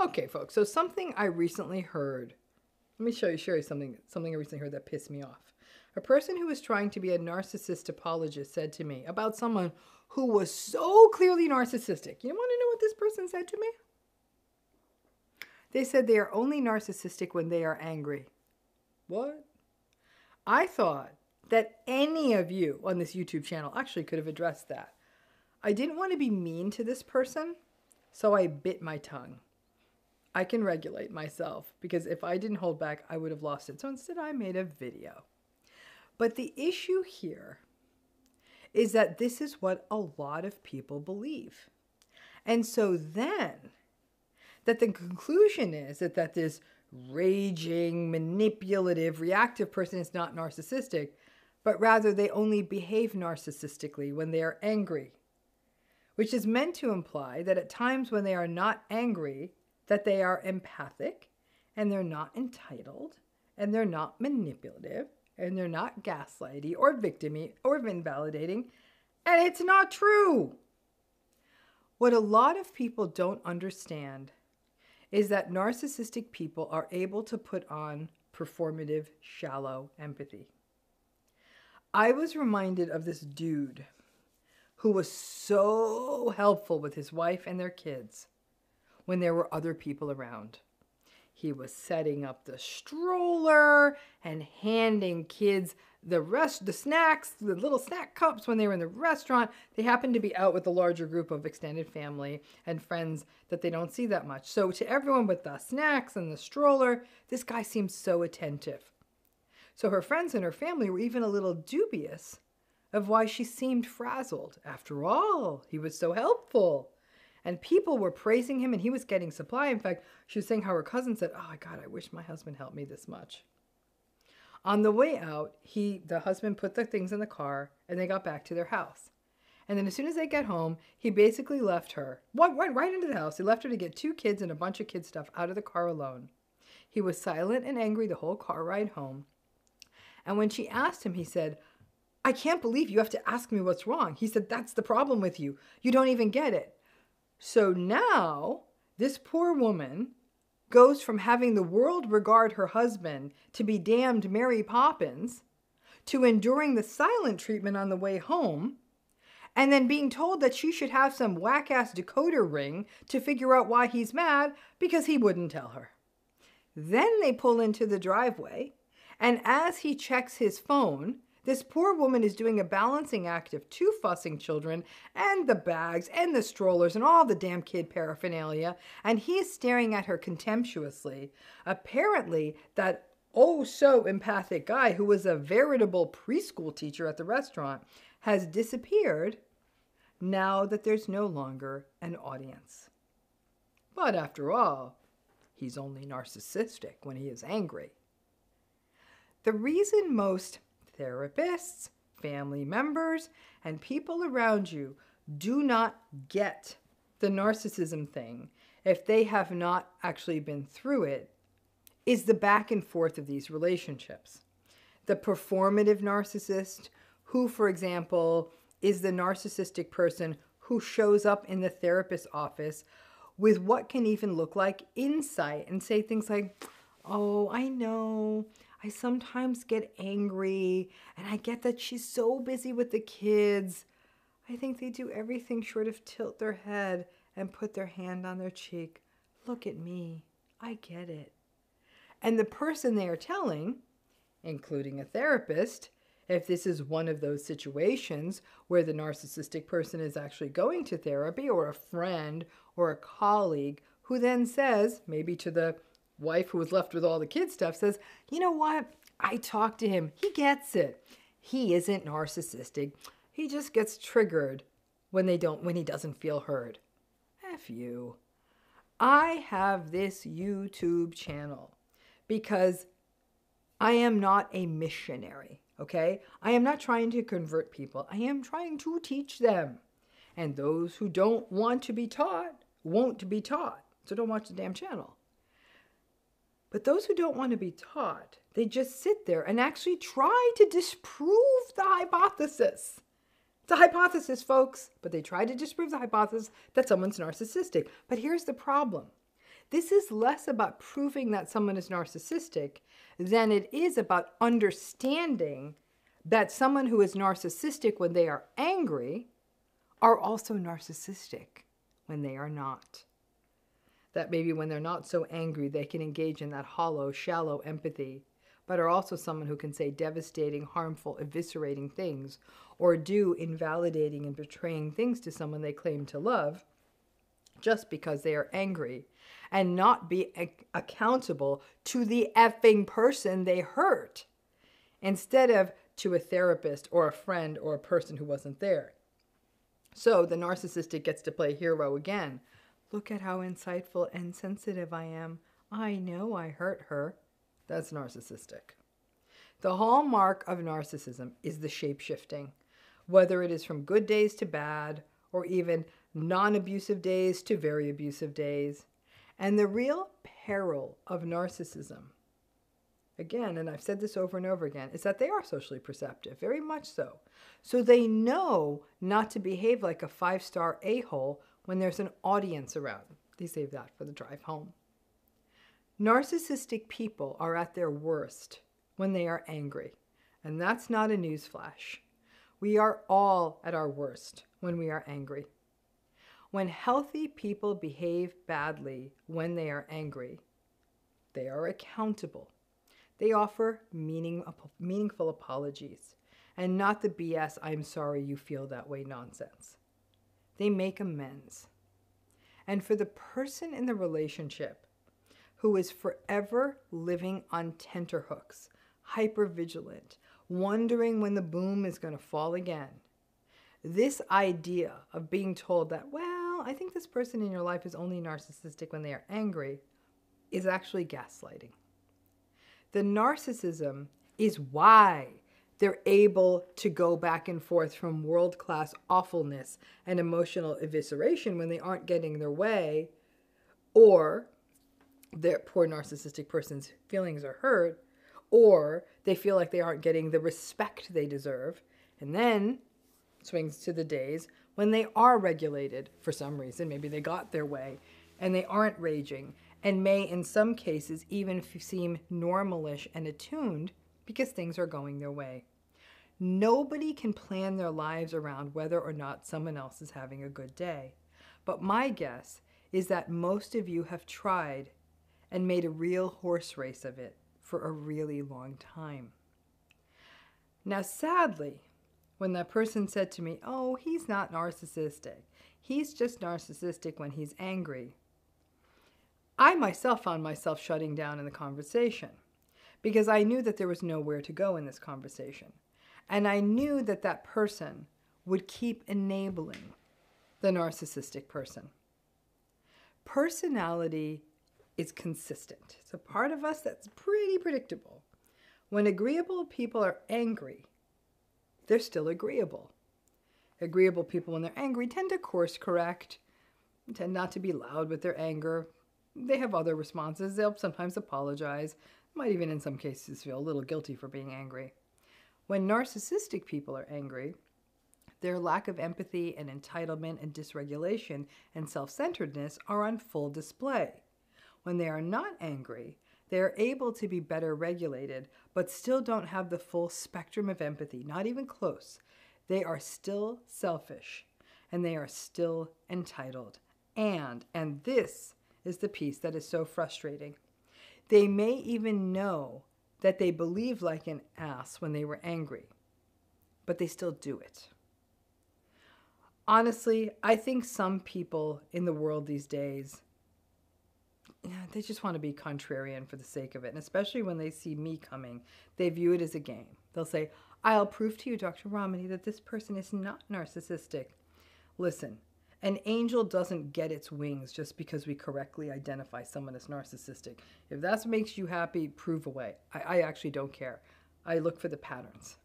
Okay, folks. So something I recently heard. Let me show you, show you something. Something I recently heard that pissed me off. A person who was trying to be a narcissist apologist said to me about someone who was so clearly narcissistic. You want to know what this person said to me? They said they are only narcissistic when they are angry. What? I thought that any of you on this YouTube channel actually could have addressed that. I didn't want to be mean to this person, so I bit my tongue. I can regulate myself because if I didn't hold back, I would have lost it. So instead, I made a video. But the issue here is that this is what a lot of people believe. And so then, that the conclusion is that, that this raging, manipulative, reactive person is not narcissistic, but rather they only behave narcissistically when they are angry, which is meant to imply that at times when they are not angry, that they are empathic and they're not entitled and they're not manipulative and they're not gaslighty or victimy or invalidating, and it's not true. What a lot of people don't understand is that narcissistic people are able to put on performative, shallow empathy. I was reminded of this dude who was so helpful with his wife and their kids when there were other people around. He was setting up the stroller and handing kids the rest the snacks, the little snack cups when they were in the restaurant. They happened to be out with a larger group of extended family and friends that they don't see that much. So to everyone with the snacks and the stroller, this guy seemed so attentive. So her friends and her family were even a little dubious of why she seemed frazzled. After all, he was so helpful and people were praising him and he was getting supply. In fact, she was saying how her cousin said, Oh my God, I wish my husband helped me this much. On the way out, he the husband put the things in the car and they got back to their house. And then as soon as they get home, he basically left her, went, went right into the house. He left her to get two kids and a bunch of kid stuff out of the car alone. He was silent and angry the whole car ride home. And when she asked him, he said, I can't believe you have to ask me what's wrong. He said, That's the problem with you. You don't even get it. So now, this poor woman goes from having the world regard her husband to be damned Mary Poppins to enduring the silent treatment on the way home and then being told that she should have some whack ass decoder ring to figure out why he's mad because he wouldn't tell her. Then they pull into the driveway, and as he checks his phone, this poor woman is doing a balancing act of two fussing children and the bags and the strollers and all the damn kid paraphernalia, and he is staring at her contemptuously. Apparently, that oh so empathic guy who was a veritable preschool teacher at the restaurant has disappeared now that there's no longer an audience. But after all, he's only narcissistic when he is angry. The reason most therapists, family members, and people around you do not get the narcissism thing if they have not actually been through it is the back and forth of these relationships. The performative narcissist, who, for example, is the narcissistic person who shows up in the therapist's office with what can even look like insight and say things like, Oh, I know. I sometimes get angry, and I get that she's so busy with the kids. I think they do everything short of tilt their head and put their hand on their cheek. Look at me. I get it. And the person they are telling, including a therapist, if this is one of those situations where the narcissistic person is actually going to therapy or a friend or a colleague who then says, maybe to the wife who was left with all the kid stuff says, You know what? I talked to him. He gets it. He isn't narcissistic. He just gets triggered when they don't when he doesn't feel heard. F you. I have this YouTube channel because I am not a missionary, okay? I am not trying to convert people. I am trying to teach them. And those who don't want to be taught won't be taught. So don't watch the damn channel. But those who don't want to be taught, they just sit there and actually try to disprove the hypothesis. It's a hypothesis, folks, but they try to disprove the hypothesis that someone's narcissistic. But here's the problem This is less about proving that someone is narcissistic than it is about understanding that someone who is narcissistic when they are angry are also narcissistic when they are not. That maybe when they're not so angry, they can engage in that hollow, shallow empathy, but are also someone who can say devastating, harmful, eviscerating things or do invalidating and betraying things to someone they claim to love just because they are angry and not be a- accountable to the effing person they hurt instead of to a therapist or a friend or a person who wasn't there. So the narcissistic gets to play hero again. Look at how insightful and sensitive I am. I know I hurt her. That's narcissistic. The hallmark of narcissism is the shape shifting, whether it is from good days to bad or even non abusive days to very abusive days. And the real peril of narcissism, again, and I've said this over and over again, is that they are socially perceptive, very much so. So they know not to behave like a five star a hole when there's an audience around. They save that for the drive home. Narcissistic people are at their worst when they are angry, and that's not a newsflash. We are all at our worst when we are angry. When healthy people behave badly when they are angry, they are accountable. They offer meaning, meaningful apologies and not the BS, I'm sorry you feel that way nonsense. They make amends. And for the person in the relationship who is forever living on tenterhooks, hyper vigilant, wondering when the boom is going to fall again, this idea of being told that, well, I think this person in your life is only narcissistic when they are angry, is actually gaslighting. The narcissism is why they're able to go back and forth from world class awfulness and emotional evisceration when they aren't getting their way, or their poor narcissistic person's feelings are hurt, or they feel like they aren't getting the respect they deserve. And then swings to the days when they are regulated for some reason. Maybe they got their way and they aren't raging and may, in some cases, even seem normalish and attuned because things are going their way. Nobody can plan their lives around whether or not someone else is having a good day. But my guess is that most of you have tried and made a real horse race of it for a really long time. Now, sadly, when that person said to me, Oh, he's not narcissistic, he's just narcissistic when he's angry, I myself found myself shutting down in the conversation because I knew that there was nowhere to go in this conversation. And I knew that that person would keep enabling the narcissistic person. Personality is consistent. It's a part of us that's pretty predictable. When agreeable people are angry, they're still agreeable. Agreeable people, when they're angry, tend to course correct, tend not to be loud with their anger. They have other responses. They'll sometimes apologize, might even in some cases feel a little guilty for being angry. When narcissistic people are angry, their lack of empathy and entitlement and dysregulation and self centeredness are on full display. When they are not angry, they are able to be better regulated, but still don't have the full spectrum of empathy, not even close. They are still selfish and they are still entitled. And, and this is the piece that is so frustrating. They may even know that they believe like an ass when they were angry, but they still do it. Honestly, I think some people in the world these days, yeah, they just want to be contrarian for the sake of it. And especially when they see me coming, they view it as a game. They'll say, I'll prove to you, Dr. Ramani, that this person is not narcissistic. Listen, an angel doesn't get its wings just because we correctly identify someone as narcissistic. If that makes you happy, prove away. I, I actually don't care. I look for the patterns.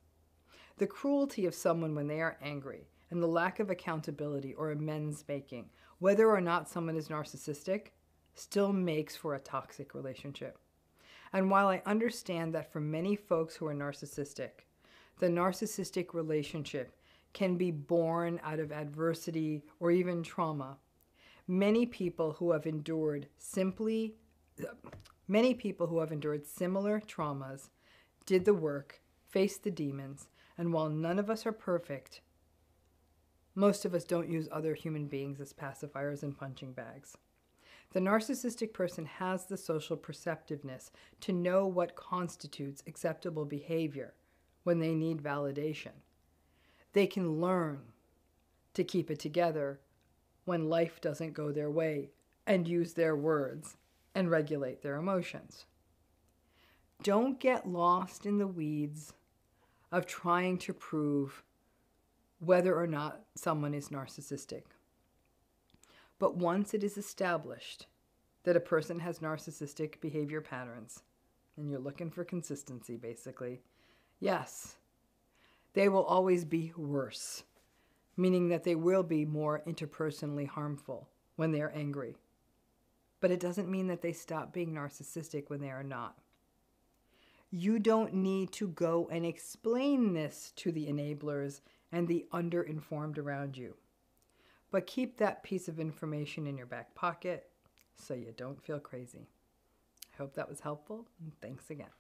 The cruelty of someone when they are angry and the lack of accountability or amends making, whether or not someone is narcissistic, still makes for a toxic relationship. And while I understand that for many folks who are narcissistic, the narcissistic relationship can be born out of adversity or even trauma. Many people who have endured simply, many people who have endured similar traumas did the work, faced the demons, and while none of us are perfect, most of us don't use other human beings as pacifiers and punching bags. The narcissistic person has the social perceptiveness to know what constitutes acceptable behavior when they need validation. They can learn to keep it together when life doesn't go their way and use their words and regulate their emotions. Don't get lost in the weeds of trying to prove whether or not someone is narcissistic. But once it is established that a person has narcissistic behavior patterns, and you're looking for consistency basically, yes, they will always be worse, meaning that they will be more interpersonally harmful when they are angry. But it doesn't mean that they stop being narcissistic when they are not. You don't need to go and explain this to the enablers and the underinformed around you. But keep that piece of information in your back pocket so you don't feel crazy. I hope that was helpful, and thanks again.